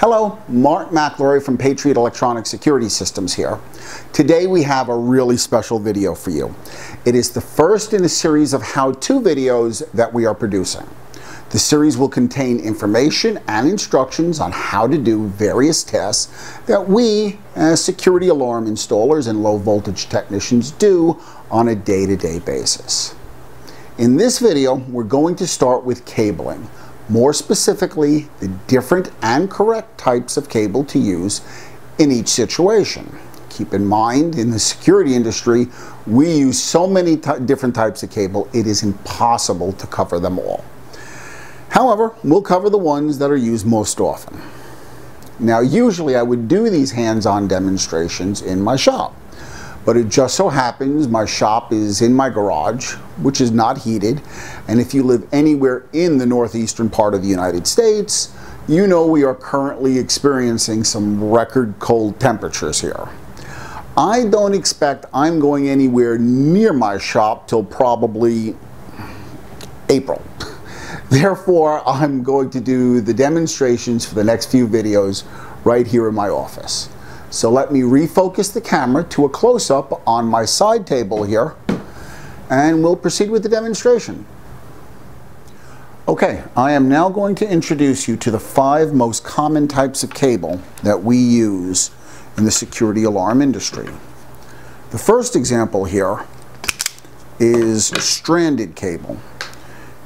Hello, Mark McLeroy from Patriot Electronic Security Systems here. Today we have a really special video for you. It is the first in a series of how-to videos that we are producing. The series will contain information and instructions on how to do various tests that we, as security alarm installers and low voltage technicians, do on a day-to-day -day basis. In this video, we're going to start with cabling more specifically, the different and correct types of cable to use in each situation. Keep in mind, in the security industry, we use so many different types of cable, it is impossible to cover them all. However, we'll cover the ones that are used most often. Now, usually I would do these hands-on demonstrations in my shop. But it just so happens my shop is in my garage, which is not heated. And if you live anywhere in the northeastern part of the United States, you know we are currently experiencing some record cold temperatures here. I don't expect I'm going anywhere near my shop till probably April. Therefore, I'm going to do the demonstrations for the next few videos right here in my office. So let me refocus the camera to a close-up on my side table here and we'll proceed with the demonstration. Okay, I am now going to introduce you to the five most common types of cable that we use in the security alarm industry. The first example here is stranded cable.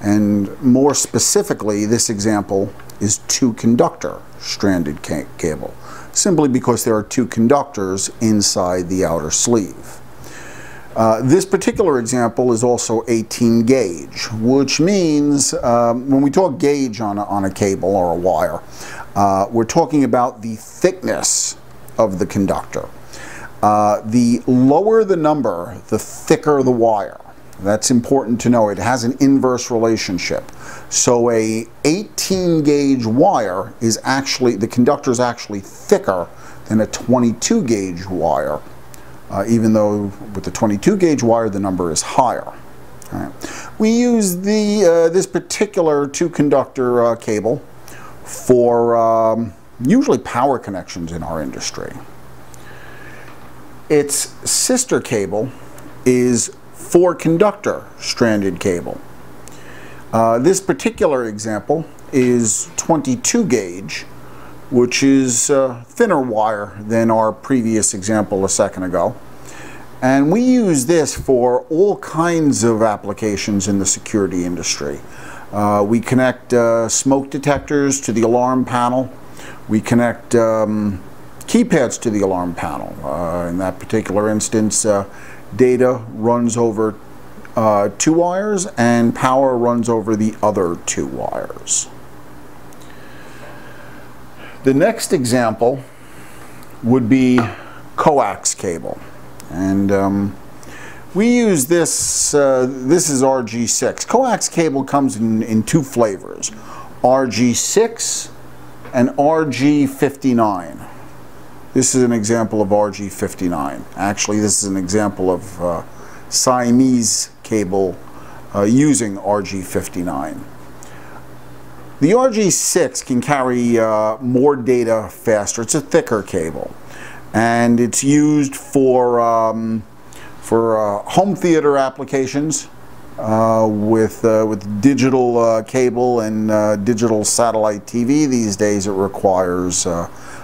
And more specifically, this example is two conductor stranded cable simply because there are two conductors inside the outer sleeve. Uh, this particular example is also 18 gauge, which means um, when we talk gauge on a, on a cable or a wire, uh, we're talking about the thickness of the conductor. Uh, the lower the number, the thicker the wire. That's important to know. It has an inverse relationship. So a 18 gauge wire is actually, the conductor is actually thicker than a 22 gauge wire, uh, even though with the 22 gauge wire the number is higher. We use the, uh, this particular two conductor uh, cable for um, usually power connections in our industry. Its sister cable is four conductor stranded cable. Uh, this particular example is 22 gauge, which is uh, thinner wire than our previous example a second ago. And we use this for all kinds of applications in the security industry. Uh, we connect uh, smoke detectors to the alarm panel. We connect um, keypads to the alarm panel. Uh, in that particular instance, uh, data runs over uh, two wires and power runs over the other two wires. The next example would be coax cable. And um, we use this, uh, this is RG6. Coax cable comes in, in two flavors, RG6 and RG59. This is an example of RG59. Actually, this is an example of uh, Siamese cable uh, using RG59. The RG6 can carry uh, more data faster. It's a thicker cable. And it's used for, um, for uh, home theater applications with, uh, with digital uh, cable and digital satellite TV. These days it requires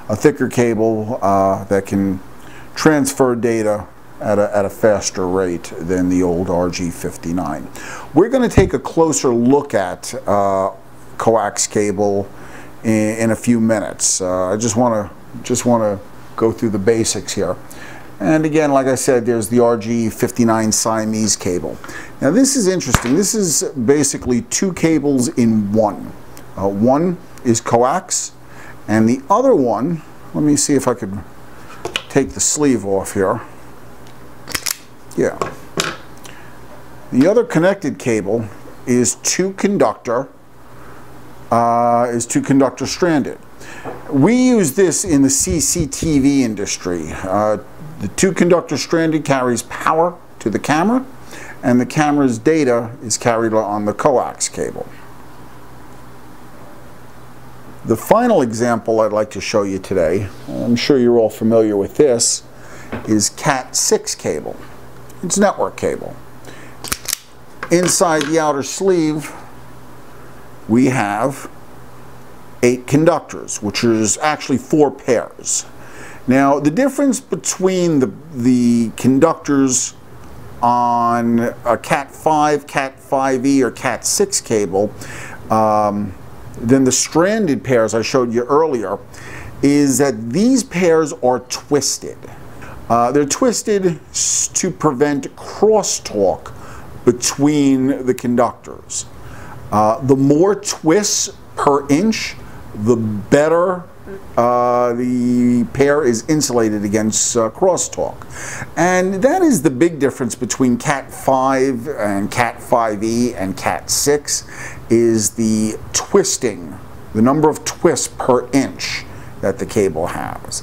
a thicker cable uh, that can transfer data at a, at a faster rate than the old RG59. We're going to take a closer look at uh, coax cable in, in, a few minutes. Uh, I just want to just want to go through the basics here. And again, like I said, there's the RG59 Siamese cable. Now this is interesting. This is basically two cables in one. Uh, one is coax, and the other one, let me see if I could take the sleeve off here. Yeah. The other connected cable is two conductor, uh, is two conductor stranded. We use this in the CCTV industry. Uh, the two conductor stranded carries power to the camera and the camera's data is carried on the coax cable. The final example I'd like to show you today, I'm sure you're all familiar with this, is Cat6 cable. It's network cable. Inside the outer sleeve, we have eight conductors, which is actually four pairs. Now, the difference between the, the conductors on a Cat5, Cat5e, or Cat6 cable um, than the stranded pairs I showed you earlier is that these pairs are twisted. Uh, they're twisted to prevent crosstalk between the conductors. Uh, the more twists per inch, the better uh, the pair is insulated against uh, crosstalk. And that is the big difference between Cat 5 and Cat 5e and Cat 6 is the twisting, the number of twists per inch that the cable has.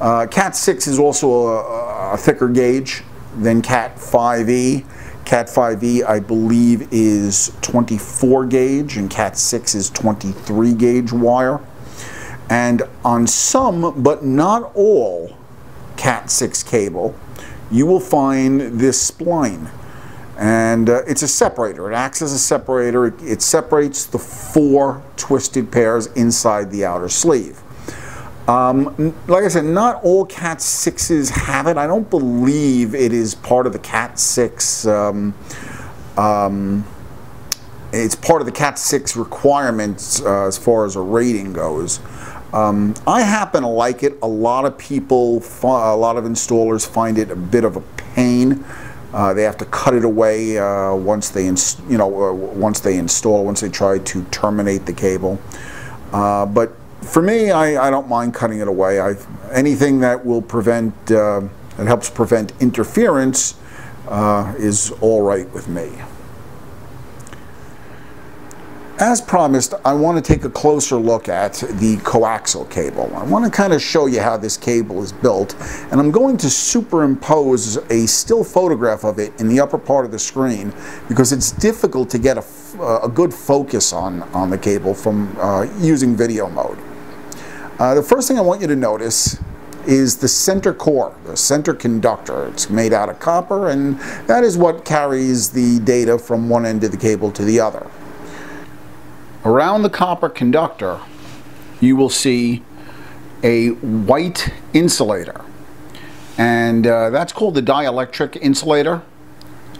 Uh, Cat 6 is also a, a thicker gauge than Cat 5e. Cat 5e, I believe, is 24 gauge, and Cat 6 is 23 gauge wire. And on some, but not all, Cat 6 cable, you will find this spline. And uh, it's a separator. It acts as a separator. It, it separates the four twisted pairs inside the outer sleeve. Um, like I said, not all Cat 6s have it. I don't believe it is part of the Cat 6. Um, um, it's part of the Cat 6 requirements uh, as far as a rating goes. Um, I happen to like it. A lot of people, a lot of installers find it a bit of a pain. Uh, they have to cut it away uh, once they, you know, uh, once they install, once they try to terminate the cable. Uh, but for me, I, I, don't mind cutting it away. I, anything that will prevent, uh, that helps prevent interference, uh, is all right with me. As promised, I want to take a closer look at the coaxial cable. I want to kind of show you how this cable is built, and I'm going to superimpose a still photograph of it in the upper part of the screen because it's difficult to get a, a good focus on, on the cable from uh, using video mode. Uh, the first thing I want you to notice is the center core, the center conductor. It's made out of copper, and that is what carries the data from one end of the cable to the other. Around the copper conductor, you will see a white insulator. And uh, that's called the dielectric insulator.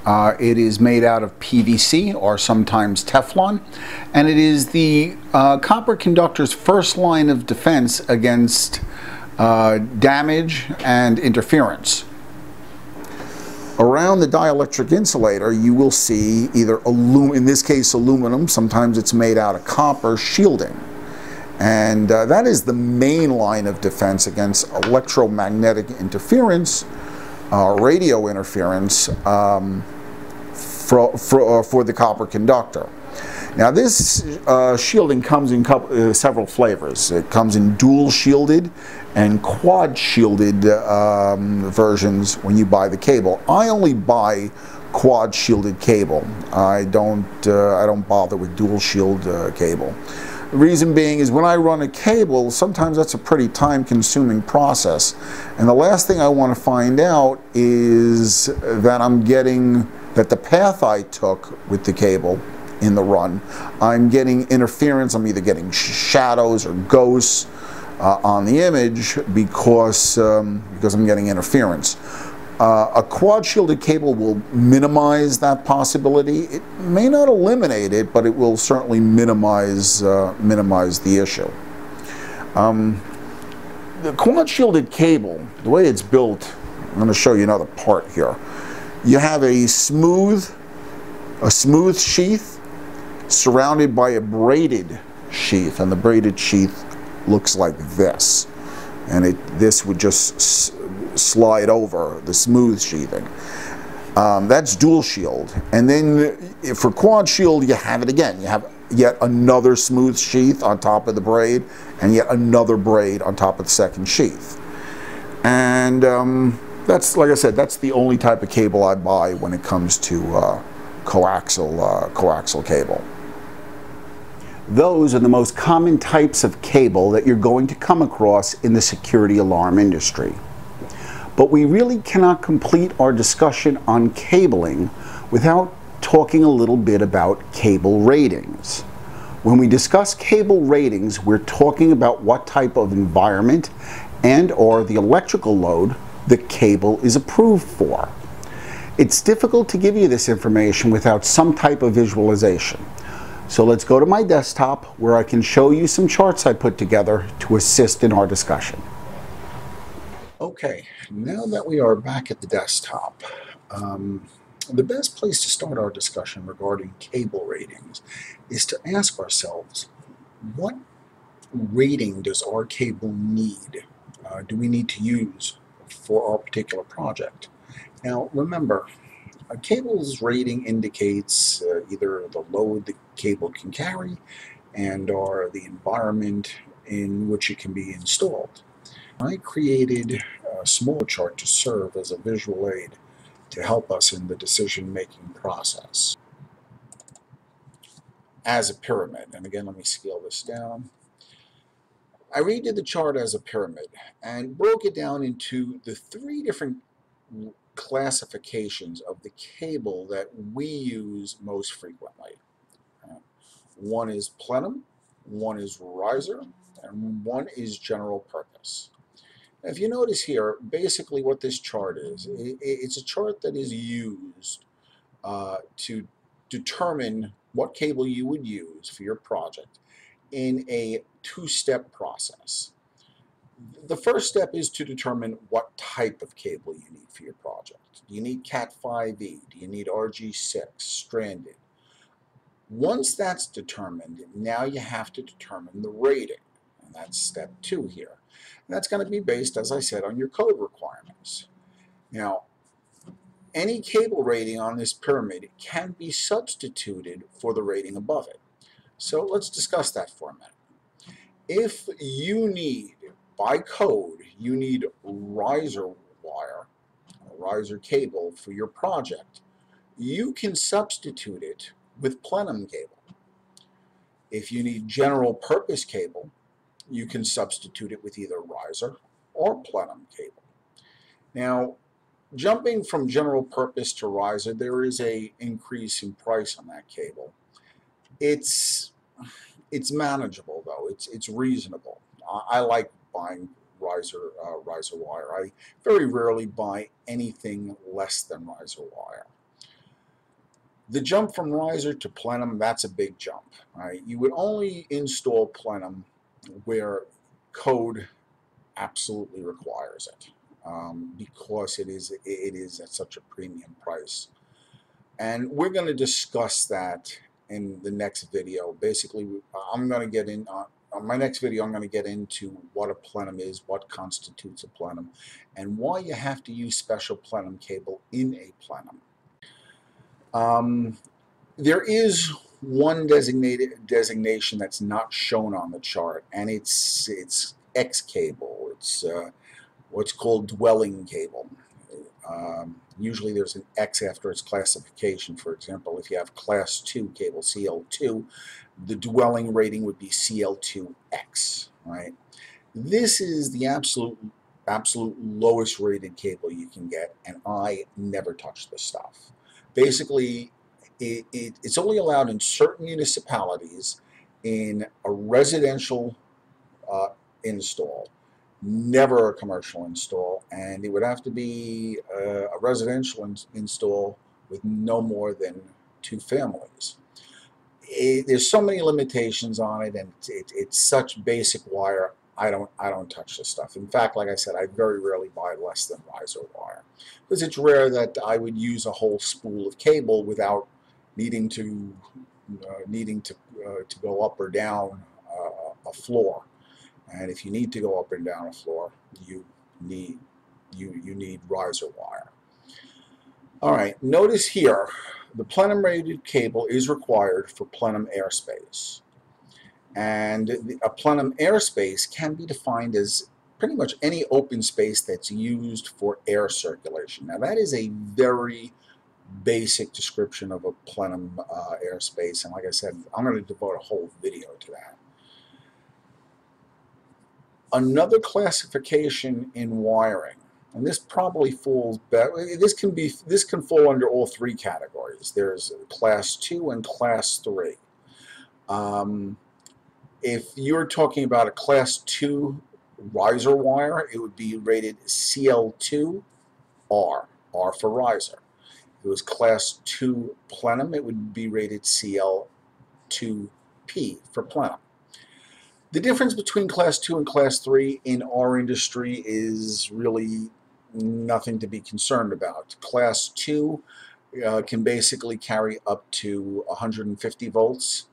Uh, it is made out of PVC or sometimes Teflon, and it is the uh, copper conductor's first line of defense against uh, damage and interference. Around the dielectric insulator, you will see either, in this case, aluminum, sometimes it's made out of copper, shielding. And uh, that is the main line of defense against electromagnetic interference, uh, radio interference um, for, for, uh, for the copper conductor. Now this uh, shielding comes in uh, several flavors. It comes in dual shielded and quad shielded um, versions when you buy the cable. I only buy quad shielded cable. I don't uh, I don't bother with dual shield uh, cable. The reason being is when I run a cable, sometimes that's a pretty time consuming process. And the last thing I want to find out is that I'm getting that the path I took with the cable in the run. I'm getting interference, I'm either getting shadows or ghosts uh, on the image because, um, because I'm getting interference. Uh, a quad shielded cable will minimize that possibility. It may not eliminate it, but it will certainly minimize, uh, minimize the issue. Um, the quad shielded cable, the way it's built, I'm going to show you another part here. You have a smooth, a smooth sheath surrounded by a braided sheath, and the braided sheath looks like this. And it, this would just slide over the smooth sheathing. Um, that's dual shield. And then for quad shield, you have it again. You have yet another smooth sheath on top of the braid, and yet another braid on top of the second sheath. And um, that's, like I said, that's the only type of cable I buy when it comes to uh, coaxial, uh, coaxial cable. Those are the most common types of cable that you're going to come across in the security alarm industry. But we really cannot complete our discussion on cabling without talking a little bit about cable ratings. When we discuss cable ratings, we're talking about what type of environment and or the electrical load the cable is approved for. It's difficult to give you this information without some type of visualization. So let's go to my desktop where I can show you some charts I put together to assist in our discussion. Okay, now that we are back at the desktop, um, the best place to start our discussion regarding cable ratings is to ask ourselves, what rating does our cable need? Uh, do we need to use for our particular project? Now remember, a cable's rating indicates uh, either the load the cable can carry and or the environment in which it can be installed. I created a small chart to serve as a visual aid to help us in the decision-making process as a pyramid. And again, let me scale this down. I redid the chart as a pyramid and broke it down into the three different classifications of the cable that we use most frequently. One is plenum, one is riser, and one is general purpose. If you notice here, basically what this chart is, it's a chart that is used uh, to determine what cable you would use for your project in a two-step process. The first step is to determine what type of cable you need for your project. Do you need Cat5e? Do you need RG6 stranded? Once that's determined, now you have to determine the rating. And that's step two here. And that's going to be based, as I said, on your code requirements. Now, any cable rating on this pyramid can be substituted for the rating above it. So let's discuss that for a minute. If you need, by code, you need riser wire, riser cable for your project, you can substitute it with plenum cable. If you need general purpose cable, you can substitute it with either riser or plenum cable. Now, jumping from general purpose to riser, there is a increase in price on that cable. It's it's manageable though. It's it's reasonable. I, I like buying riser uh, riser wire. I very rarely buy anything less than riser wire. The jump from riser to plenum, that's a big jump. Right? You would only install plenum where code absolutely requires it um, because it is it is at such a premium price. And we're going to discuss that in the next video. Basically, I'm going to get in uh, on my next video. I'm going to get into what a plenum is, what constitutes a plenum, and why you have to use special plenum cable in a plenum. Um, there is one designated designation that's not shown on the chart, and it's it's X cable. It's uh, what's called dwelling cable. Um, usually there's an X after its classification. For example, if you have class 2 cable, CL2, the dwelling rating would be CL2X, right? This is the absolute absolute lowest rated cable you can get, and I never touch this stuff. Basically, it, it, it's only allowed in certain municipalities in a residential uh, install, never a commercial install, and it would have to be a, a residential in, install with no more than two families. It, there's so many limitations on it, and it, it's such basic wire. I don't I don't touch this stuff. In fact, like I said, I very rarely buy less than riser wire because it's rare that I would use a whole spool of cable without needing to uh, needing to uh, to go up or down uh, a floor. And if you need to go up and down a floor, you need you you need riser wire. All right, notice here the plenum rated cable is required for plenum airspace. And a plenum airspace can be defined as pretty much any open space that's used for air circulation. Now that is a very basic description of a plenum uh, airspace. And like I said, I'm going to devote a whole video to that. Another classification in wiring, and this probably falls. This can be this can fall under all three categories. There's class two and class three. Um, if you're talking about a class two riser wire, it would be rated CL2R, R for riser. If it was class 2 plenum, it would be rated CL2P for plenum. The difference between class 2 and class 3 in our industry is really nothing to be concerned about. Class 2 uh, can basically carry up to 150 volts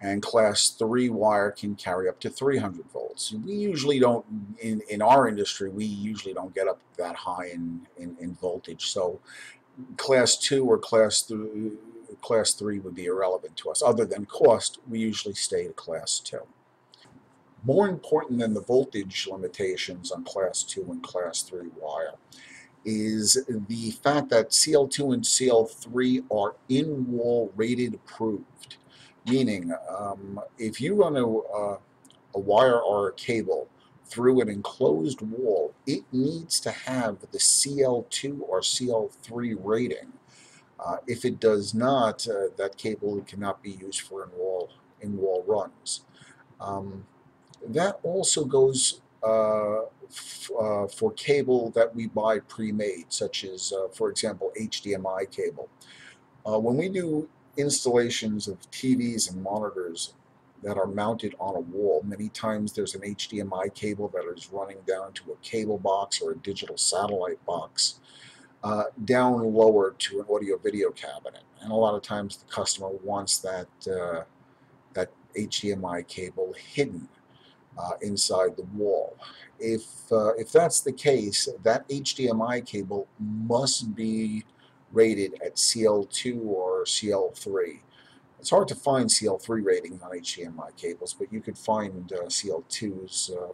and class 3 wire can carry up to 300 volts. We usually don't, in, in our industry, we usually don't get up that high in, in, in voltage. So class 2 or class 3, class 3 would be irrelevant to us. Other than cost, we usually stay to class 2. More important than the voltage limitations on class 2 and class 3 wire is the fact that CL2 and CL3 are in-wall rated approved. Meaning, um, if you run a, a, a wire or a cable through an enclosed wall, it needs to have the CL2 or CL3 rating. Uh, if it does not, uh, that cable cannot be used for in-wall in-wall runs. Um, that also goes uh, uh for cable that we buy pre-made, such as, uh, for example, HDMI cable. Uh, when we do installations of TVs and monitors that are mounted on a wall. Many times there's an HDMI cable that is running down to a cable box or a digital satellite box uh, down lower to an audio video cabinet. And a lot of times the customer wants that, uh, that HDMI cable hidden uh, inside the wall. If, uh, if that's the case, that HDMI cable must be rated at CL2 or CL3. It's hard to find CL3 ratings on HDMI cables, but you could find uh, CL2s uh,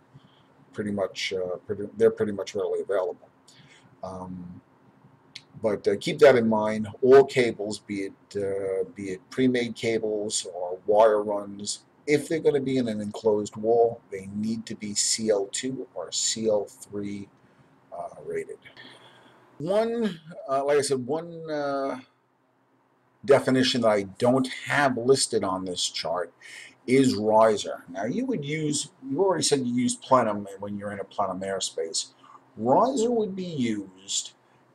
pretty much, uh, pretty, they're pretty much readily available. Um, but uh, keep that in mind, all cables, be it, uh, be it pre-made cables or wire runs, if they're going to be in an enclosed wall, they need to be CL2 or CL3 uh, rated. One, uh, like I said, one uh, definition that I don't have listed on this chart is riser. Now you would use, you already said you use plenum when you're in a plenum airspace. Riser would be used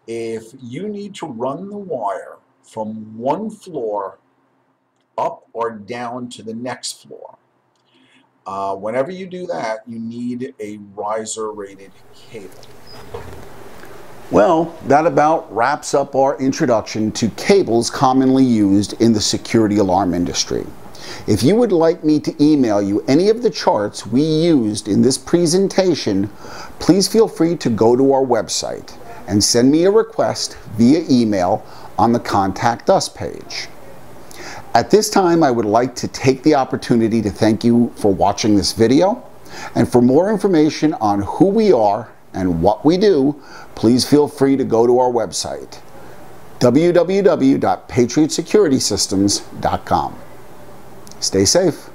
if you need to run the wire from one floor up or down to the next floor. Uh, whenever you do that, you need a riser rated cable. Well, that about wraps up our introduction to cables commonly used in the security alarm industry. If you would like me to email you any of the charts we used in this presentation, please feel free to go to our website and send me a request via email on the Contact Us page. At this time, I would like to take the opportunity to thank you for watching this video. And for more information on who we are and what we do, please feel free to go to our website, www.patriotsecuritysystems.com. Stay safe.